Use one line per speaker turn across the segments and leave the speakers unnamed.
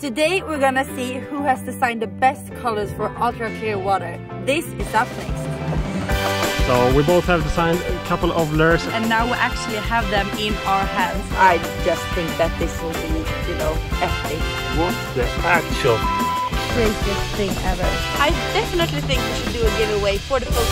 Today we're gonna see who has designed the best colors for ultra clear water. This is up next.
So we both have designed a couple of lures.
And now we actually have them in our hands. I just think that this will be, you know, epic.
What the actual?
Craziest thing ever. I definitely think we should do a giveaway for the photo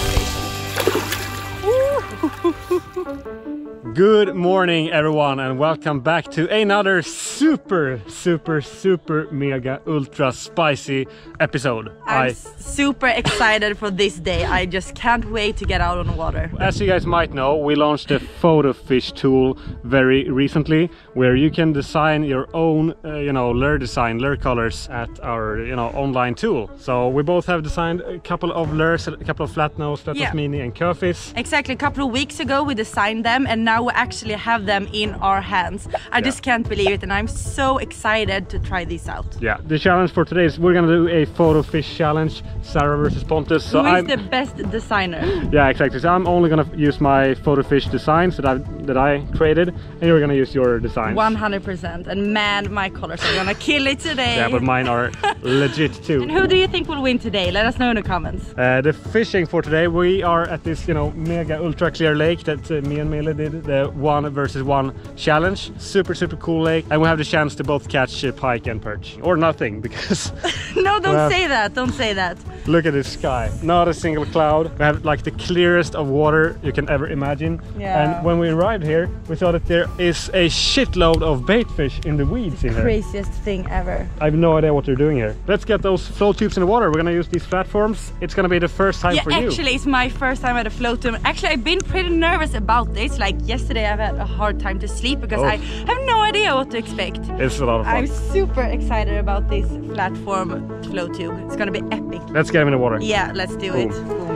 station.
Good morning everyone and welcome back to another super super super mega ultra spicy episode.
I'm I... super excited for this day. I just can't wait to get out on the water.
As you guys might know we launched a photo fish tool very recently where you can design your own uh, you know lure design lure colors at our you know online tool. So we both have designed a couple of lures, a couple of flat nose, Stratos yeah. Mini and Curfish.
Exactly a couple of weeks ago we designed them and now we actually have them in our hands. I yeah. just can't believe it and I'm so excited to try these out.
Yeah, the challenge for today is we're gonna do a photo fish challenge, Sara versus Pontus.
So Who is I'm... the best designer?
Yeah, exactly. So I'm only gonna use my photo fish designs that I that I created and you're gonna use your designs.
100% and man, my colors are gonna kill it today.
Yeah, but mine are legit too.
And who do you think will win today? Let us know in the comments.
Uh, the fishing for today, we are at this, you know, mega ultra clear lake that uh, me and Mille did the one versus one challenge. Super, super cool lake. And we have the chance to both catch pike and perch. Or nothing, because...
no, don't well, say that. Don't say that.
Look at this sky. Not a single cloud. We have like the clearest of water you can ever imagine. Yeah. And when we arrived here, we saw that there is a shitload of bait fish in the weeds in here.
Craziest thing ever.
I have no idea what they're doing here. Let's get those float tubes in the water. We're gonna use these Flatforms. It's gonna be the first time
yeah,
for
you. Actually, it's my first time at a float tube. Actually, I've been pretty nervous about this. Like yesterday, I've had a hard time to sleep because oh. I have no idea what to expect.
It's a lot of fun.
I'm super excited about this Flatform float tube. It's gonna be epic.
Let's get him in the water.
Yeah, let's do Boom. it. Boom.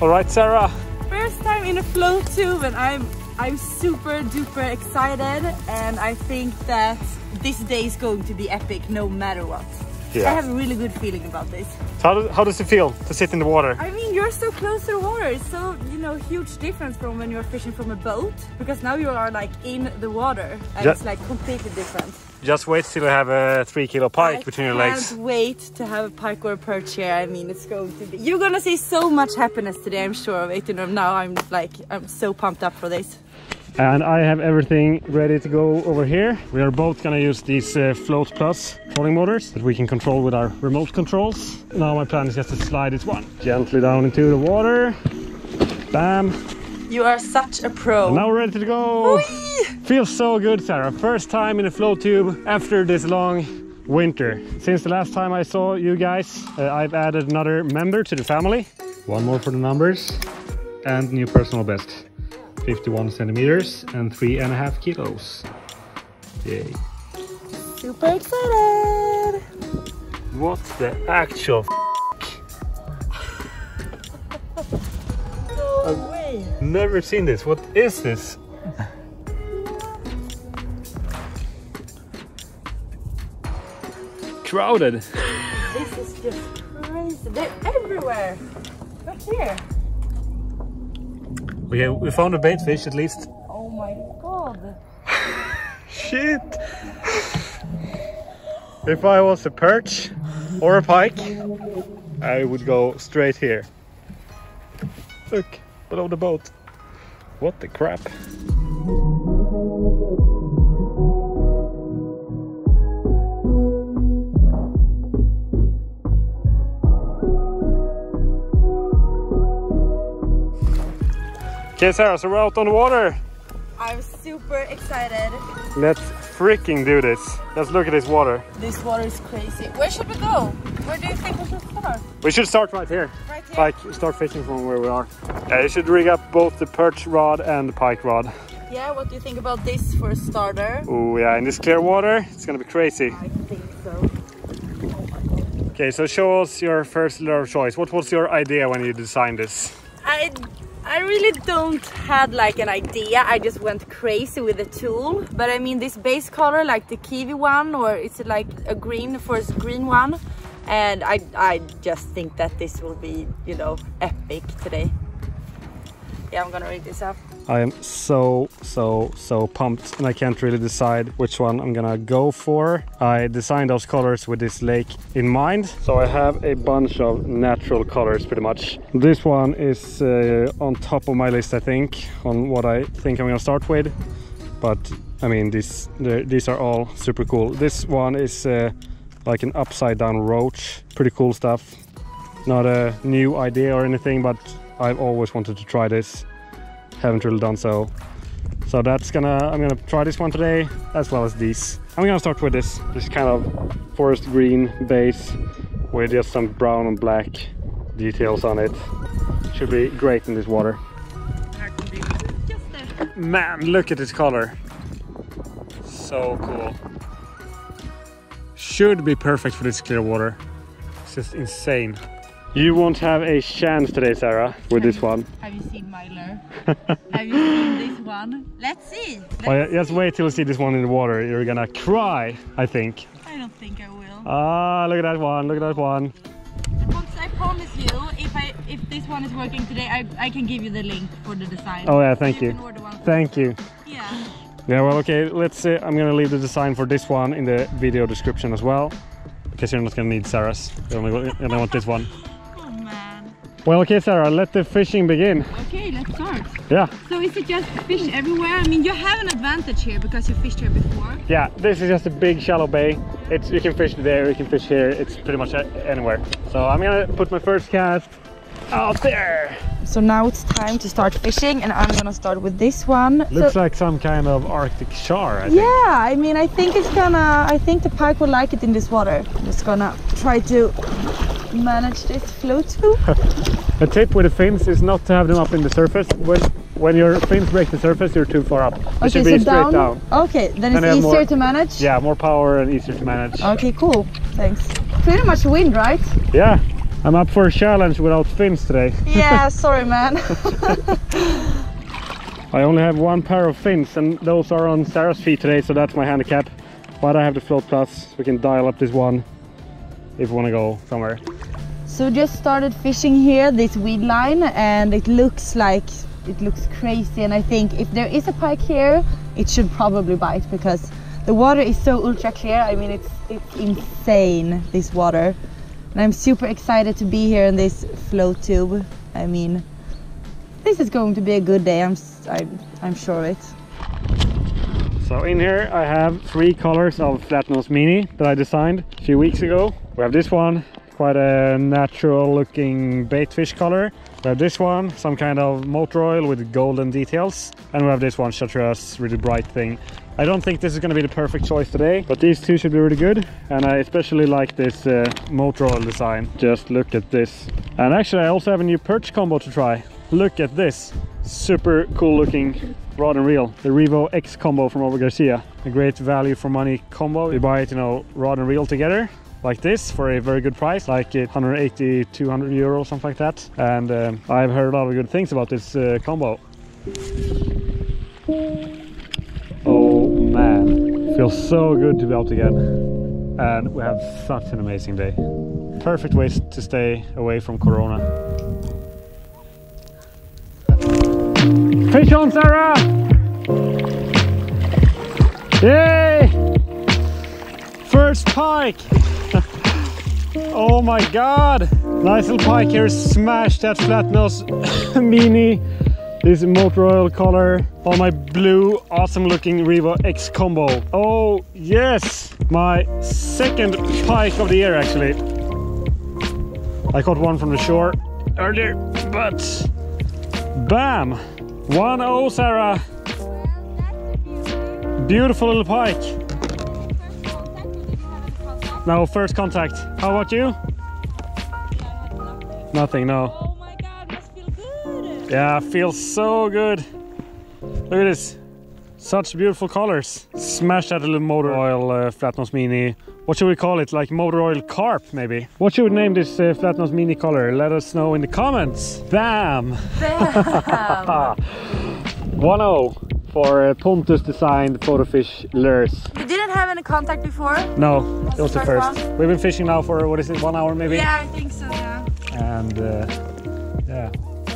All right, Sara.
First time in a float tube and I'm I'm super duper excited and I think that this day is going to be epic no matter what. Yeah. I have a really good feeling about this.
So how, does, how does it feel to sit in the water?
I mean, you're so close to the water. It's so, you know, huge difference from when you're fishing from a boat. Because now you are like in the water and just, it's like completely different.
Just wait till you have a three kilo pike
I
between your legs.
I can't wait to have a pike or a perch here. I mean, it's going to be... You're gonna see so much happiness today, I'm sure of it. You know, now I'm like, I'm so pumped up for this
and I have everything ready to go over here. We are both gonna use these uh, Float Plus trolling motors that we can control with our remote controls. Now my plan is just to slide this one gently down into the water. Bam.
You are such a pro.
And now we're ready to go. Whee! Feels so good, Sara. First time in a float tube after this long winter. Since the last time I saw you guys, uh, I've added another member to the family. One more for the numbers and new personal best. 51 centimeters and three and a half kilos. Yay.
Super excited!
What the actual
No way!
Never seen this. What is this? Crowded.
This is just crazy. They're everywhere. Look here.
We, we found a bait fish at least.
Oh my god.
Shit. If I was a perch or a pike, I would go straight here. Look, below the boat. What the crap? Okay, Sara, so we're out on the water.
I'm super excited.
Let's freaking do this. Let's look at this water.
This water is crazy. Where should we go? Where do you think we should start?
We should start right here.
Right here?
Like, start fishing from where we are. Yeah, you should rig up both the perch rod and the pike rod.
Yeah, what do you think about this for a starter?
Oh yeah, in this clear water, it's gonna be crazy.
I think so.
okay, so show us your first lure of choice. What was your idea when you designed this?
I I really don't had like an idea. I just went crazy with the tool. But I mean this base color, like the kiwi one, or is it like a green, first green one? And I, I just think that this will be, you know, epic today. Yeah, I'm gonna rig this up.
I am so, so, so pumped and I can't really decide which one I'm gonna go for. I designed those colors with this lake in mind. So I have a bunch of natural colors pretty much. This one is uh, on top of my list, I think, on what I think I'm gonna start with. But I mean, these, these are all super cool. This one is uh, like an upside down roach. Pretty cool stuff. Not a new idea or anything, but I've always wanted to try this haven't really done so. So that's gonna i'm gonna try this one today as well as these i'm gonna start with this this kind of forest green base with just some brown and black details on it. Should be great in this water. Man look at this color. So cool. Should be perfect for this clear water. It's just insane you won't have a chance today, Sara, with
have
this one.
Have you seen my lure? have you seen this one? Let's see. Let's
oh, yeah, just wait till you see this one in the water. You're gonna cry, I think.
I don't think I will.
Ah, look at that one. Look at that one.
I promise you, if I if this one is working today, I, I can give you the link for the design.
Oh yeah, thank you.
you.
Thank you.
Yeah.
Yeah, well, okay. Let's. see. I'm gonna leave the design for this one in the video description as well, because you're not gonna need Sara's. You're only gonna want this one. Well, okay, Sara, let the fishing begin.
Okay, let's start.
Yeah.
So is it just fish everywhere? I mean, you have an advantage here because you fished here before.
Yeah, this is just a big shallow bay. It's You can fish there, you can fish here. It's pretty much anywhere. So I'm gonna put my first cast out there.
So now it's time to start fishing and I'm gonna start with this one.
Looks
so,
like some kind of arctic char, I
think. Yeah, I mean, I think it's gonna, I think the pike will like it in this water. I'm just gonna try to manage this float too.
a tip with the fins is not to have them up in the surface. When when your fins break the surface, you're too far up. It
okay,
should be
so
straight down. down.
Okay, then, then it's easier more, to manage?
Yeah, more power and easier to manage.
Okay, cool. Thanks. Pretty much wind, right?
Yeah. I'm up for a challenge without fins today.
Yeah, sorry man.
I only have one pair of fins and those are on Sara's feet today, so that's my handicap. But I have the float plus, we can dial up this one if we want to go somewhere.
So just started fishing here, this weed line, and it looks like it looks crazy. And I think if there is a pike here, it should probably bite because the water is so ultra clear. I mean, it's it's insane this water, and I'm super excited to be here in this float tube. I mean, this is going to be a good day. I'm I'm, I'm sure it.
So in here I have three colors of Flatnose Mini that I designed a few weeks ago. We have this one, quite a natural looking bait fish color. We have this one, some kind of motor oil with golden details. And we have this one, chartreuse, really bright thing. I don't think this is going to be the perfect choice today, but these two should be really good. And I especially like this uh, motor oil design. Just look at this. And actually I also have a new perch combo to try. Look at this. Super cool looking rod and reel. The Revo X combo from Abu Garcia. A great value for money combo. You buy it, you know, rod and reel together like this for a very good price, like 180, 200 euro, something like that. And um, I've heard a lot of good things about this uh, combo. Oh man, feels so good to be out again. And we have such an amazing day. Perfect way to stay away from Corona. Fish on, Sara! Yay! First pike! Oh my god! Nice little pike here smashed that flat nose mini. This motor oil color on my blue awesome looking Revo X combo. Oh yes! My second pike of the year actually. I caught one from the shore earlier, but bam! 1-0 Sara! Beautiful little pike. No, first contact. How about you? Nothing, no.
Oh my god, must feel good.
Yeah, feels so good. Look at this. Such beautiful colors. Smash that little motor oil uh, flatnose mini. What should we call it? Like motor oil carp, maybe? What should we name this uh, flatnose mini color? Let us know in the comments. Bam!
Bam!
1-0 for uh, Pontus designed photofish lures.
You didn't have any contact before?
No, it was the first. One? We've been fishing now for, what is it, one hour maybe?
Yeah, I think so, yeah.
And uh, yeah,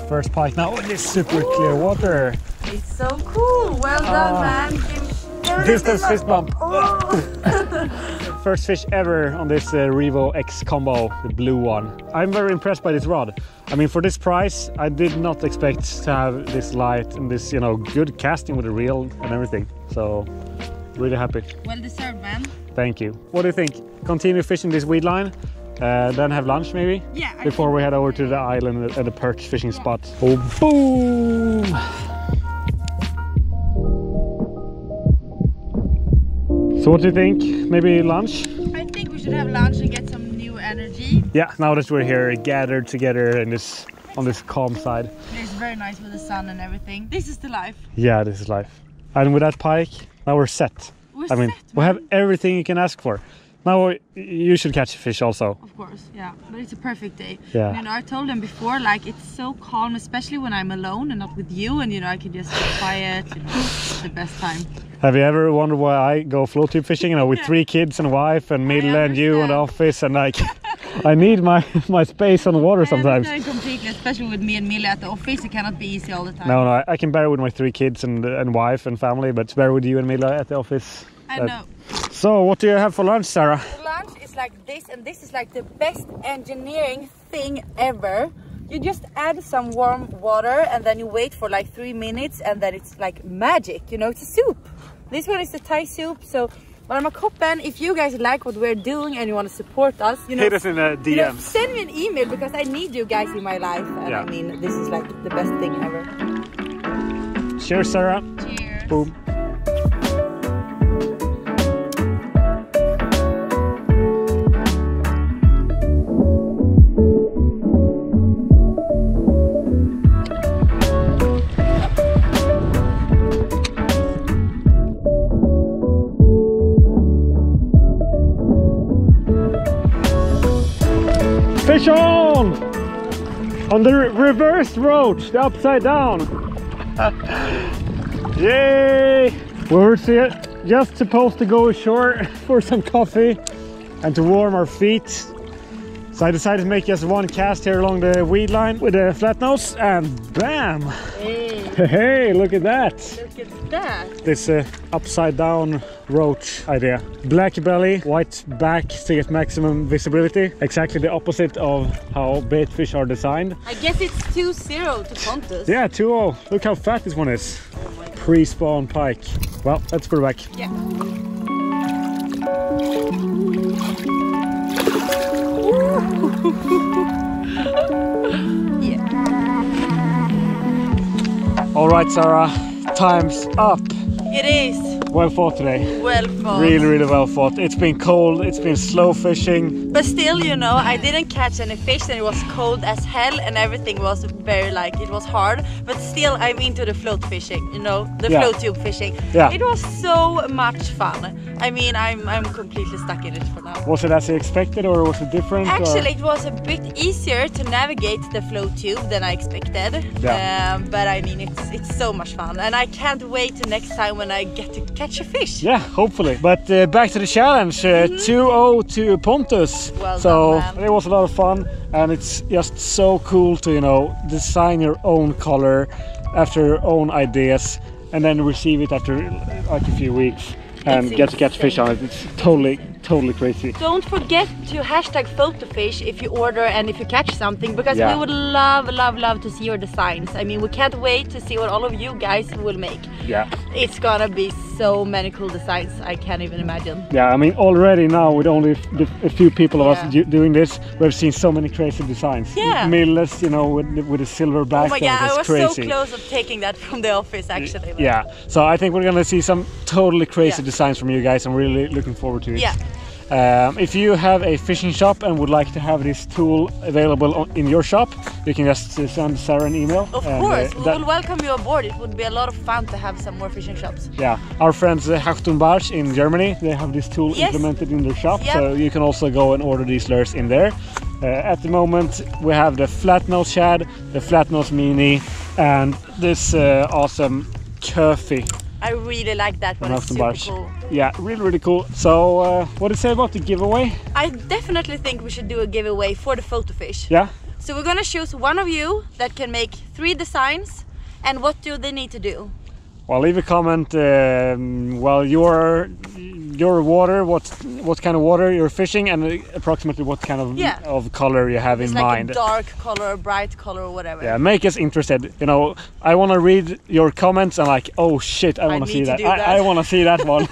first pike now in this super clear water.
It's so cool. Well done,
Ah.
man.
Distance fist bump.
Oh.
First fish ever on this uh, Revo X combo, the blue one. I'm very impressed by this rod. I mean, for this price, I did not expect to have this light and this, you know, good casting with the reel and everything. So, really happy.
well deserved, man.
Thank you. What do you think? Continue fishing this weed line, uh, then have lunch maybe?
Yeah. I
Before we head over to the island and the perch fishing spot. Oh, boom! So what do you think? Maybe lunch?
I think we should have lunch and get some new energy.
Yeah, now that we're here gathered together in this on this calm side.
It's very nice with the sun and everything. This is the life.
Yeah, this is life. And with that pike, now we're set.
We're
I mean,
set,
we have everything you can ask for. Now you should catch a fish also.
Of course, yeah. But it's a perfect day.
Yeah.
You know, I told them before, like it's so calm, especially when I'm alone and not with you, and you know, I can just be quiet. You know, it's the best time.
Have you ever wondered why I go float tube fishing? You know, with
Yeah.
three kids and a wife and Mille and you in the
understand.
office, and like, I need my my space on the water
I
sometimes.
understand completely, especially with me and Mille at the office. It cannot be easy all the time.
No, no, I, I can bear with my three kids and and wife and family, but it's better with you and Mille at the office.
I
That-
know.
So, what do you have for lunch, Sara?
lunch is like this, and this is like the best engineering thing ever. You just add some warm water and then you wait for like three minutes, and then it's like magic. You know, it's a soup. This one is the Thai soup. So, Varma Koppen, if you guys like what we're doing and you want to support us, you know,
Hit us in the
you know, send me an email because I need you guys in my life. And
Yeah.
I mean, this is like the best thing ever.
Cheers, Sara.
Cheers.
Boom. Fish on! On the re- reverse road, the upside down. Yay! We were just supposed to go ashore for some coffee and to warm our feet. So I decided to make just one cast here along the weed line with a flat nose and bam!
Hey,
Hey, look at that!
look at that.
This uh, upside down roach idea. Black belly, white back to get maximum visibility. Exactly the opposite of how bait fish are designed.
I guess it's 2-0 to Pontus.
Yeah, 2-0. Look how fat this one is. Pre-spawn pike. Well, let's put it back.
Yeah. Yeah.
All right, Sara, time's up.
It is
Well fought today.
well fought.
Really, really well fought. It's been cold, it's been slow fishing.
But still, you know, I didn't catch any fish and it was cold as hell and everything was very like, it was hard. But still, I'm into the float fishing, you know, the
Yeah.
float tube fishing.
Yeah.
It was so much fun. I mean, I'm, I'm completely stuck in it for now.
Was it as you expected or was it different? or-
Actually, it was a bit easier to navigate the float tube than I expected.
Yeah.
Um, but I mean, it's it's so much fun, and I can't wait to next time when I get to catch a fish.
Yeah, hopefully. But uh, back to the challenge. Uh, 2-0 to Pontus.
Mm-hmm. Well
so
done,
it was a lot of fun and it's just so cool to, you know, design your own color after your own ideas and then receive it after like a few weeks and
It's
get to catch fish on it. It's totally, totally crazy.
Don't forget to hashtag photofish if you order and if you catch something because
Yeah.
we would love, love, love to see your designs. I mean, we can't wait to see what all of you guys will make.
Yeah.
It's gonna be so many cool designs. I can't even imagine.
Yeah, I mean, already now with only a few people of
Yeah.
us doing this, we've seen so many crazy designs.
Yeah.
Milles, you know, with, with a silver back.
Oh my god, I was
crazy.
so close of taking that from the office actually. but-
Yeah, so I think we're gonna see some totally crazy
Yeah.
designs from you guys. I'm really looking forward to it.
Yeah.
Um, if you have a fishing shop and would like to have this tool available on, in your shop, you can just uh, send Sara an email.
Of
and, uh,
course, we will welcome you aboard. It would be a lot of fun to have some more fishing shops.
yeah, our friends uh, in Germany, they have this tool
Yes.
implemented in their shop,
Yep.
so you can also go and order these lures in there. Uh, at the moment, we have the flat nose shad, the flat nose mini, and this uh, awesome Curfy
I really like that one. It's super cool.
Yeah, really, really cool. So, uh, what do you say about the giveaway?
I definitely think we should do a giveaway for the photo fish.
Yeah.
So we're gonna choose one of you that can make three designs. And what do they need to do?
Well, leave a comment. Um, well, your your water, what what kind of water you're fishing, and approximately what kind of
Yeah.
of color you have
It's
in
like
mind.
a dark color, bright color, whatever.
Yeah, make us interested. You know, I want to read your comments and like, oh shit, I want to see that. I. I want to see that one.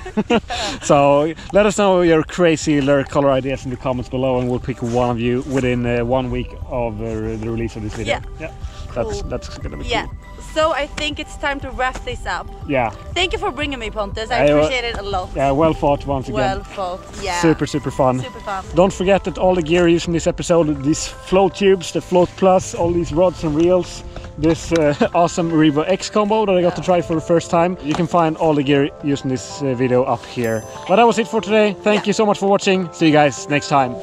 so let us know your crazy lure color ideas in the comments below, and we'll pick one of you within uh, one week of uh, the release of this video.
Yeah.
That's
Cool.
that's gonna be
Yeah.
cool.
So I think it's time to wrap this up.
Yeah.
Thank you for bringing me, Pontus. I
I,
appreciate it a lot.
Yeah. Well fought once again.
Well fought. Yeah.
Super super fun.
Super fun.
Don't forget that all the gear used in this episode, these float tubes, the float plus, all these rods and reels, this uh, awesome Revo X combo that I got to try for the first time. You can find all the gear used in this uh, video up here. But that was it for today. Thank
Yeah.
you so much for watching. See you guys next time.